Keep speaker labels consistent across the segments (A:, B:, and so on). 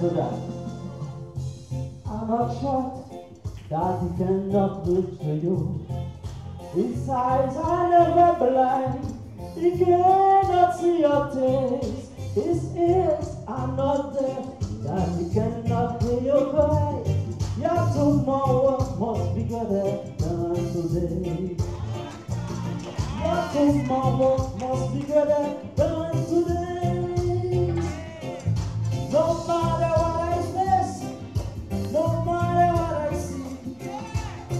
A: today. I'm not sure that he cannot reach to you. His eyes are never blind. He cannot see your taste. His ears are not there. Cause my work must be better and done today. No matter what I face No matter what I see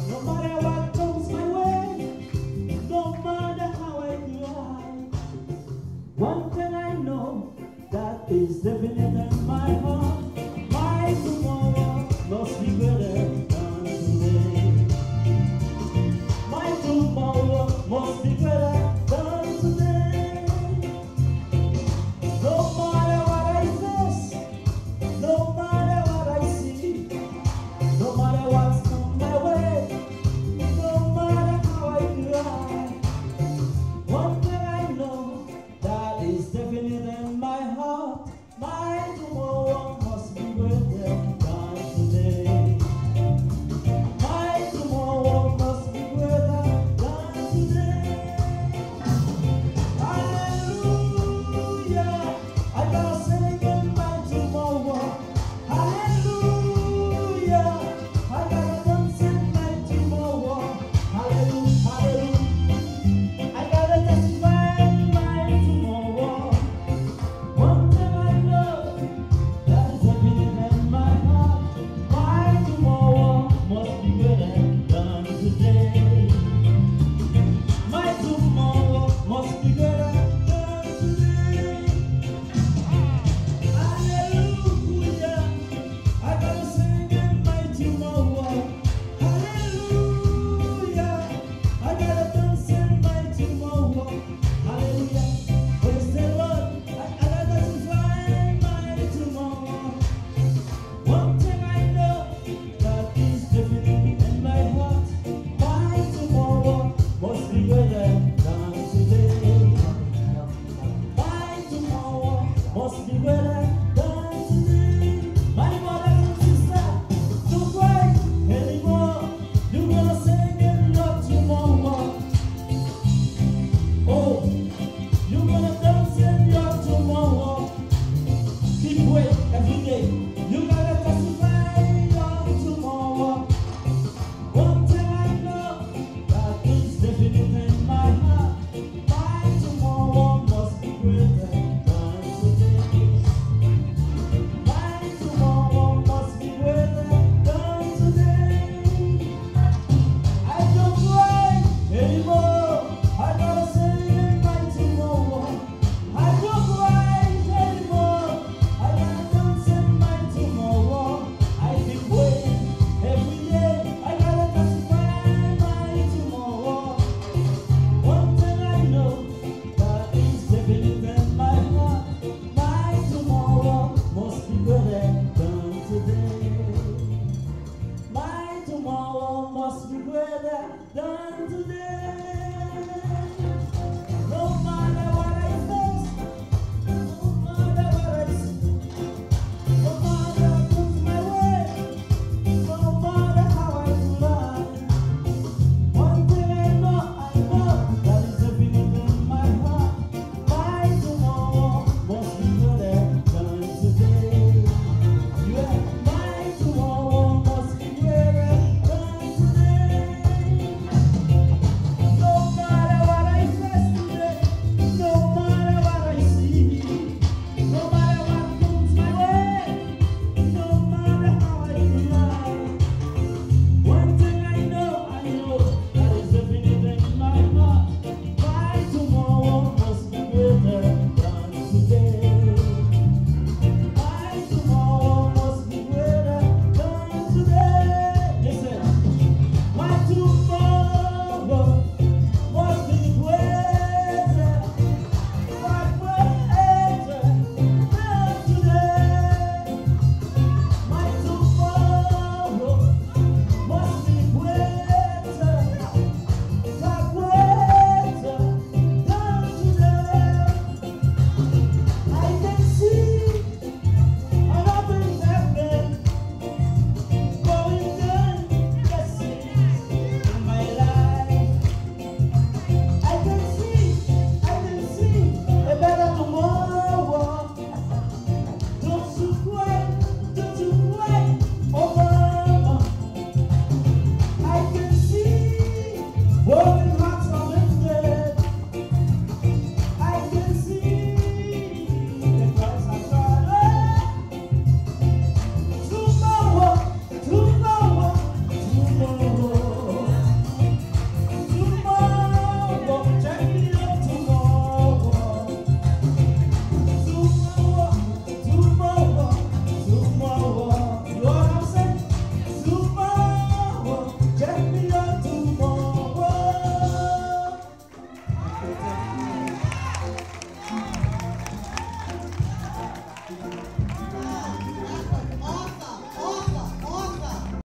A: No matter what comes my way No matter how I cry One thing I know That is the done.